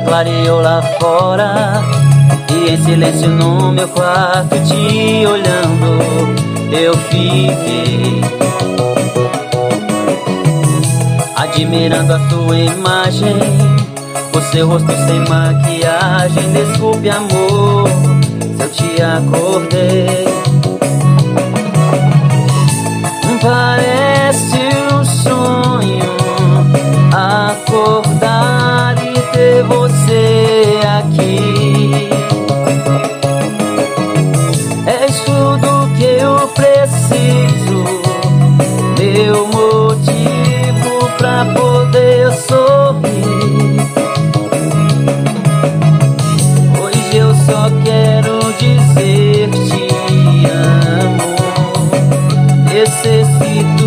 sonhou lá fora. E em silêncio no meu quarto te olhando Eu fiquei Admirando a sua imagem O seu rosto sem maquiagem. Desculpe amor se eu te acordei aqui. És tudo que eu preciso, meu motivo pra poder sorrir. Hoje eu só quero dizer te amo. Necessito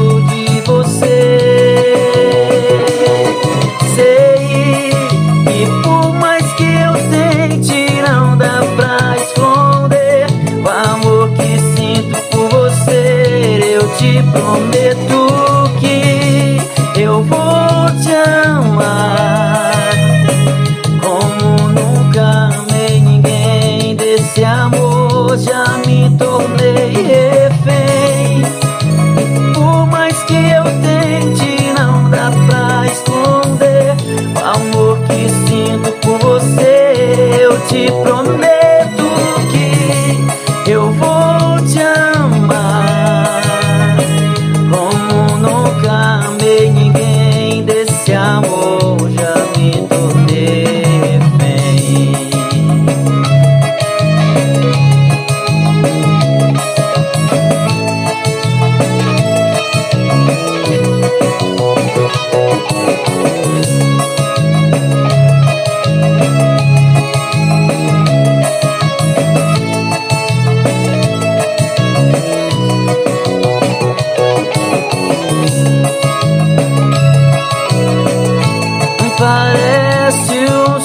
parece um